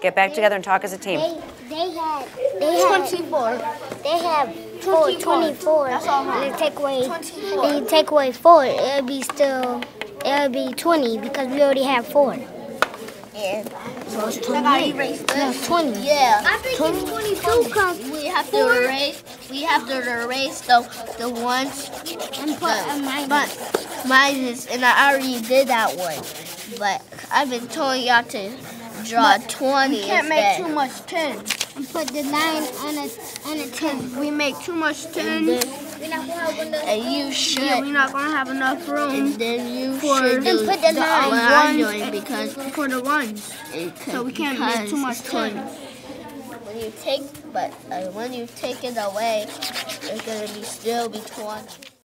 Get back together and talk as a team. They, they had, they had, 24. they have four, 24. 24. That's all wrong. And you take away, 24. and you take away four, it'll be still, it'll be 20 because we already have four. Yeah. so it's 28. I gotta erase No, 20. Yeah. I think it's 22 because We have to erase. We have to erase the the ones. and put a minus. But minus, and I already did that one. But I've been telling y'all to draw 20 We can't make too much 10. and put the 9 on a, on a 10. We make too much 10. And, then, We're not gonna have enough. and you should. Yeah, we're not gonna have enough room and then you for- should do put the the, nine what I'm doing because for the ones. So we can't make too much 10. When you take, but uh, when you take it away, it's gonna be still be 20.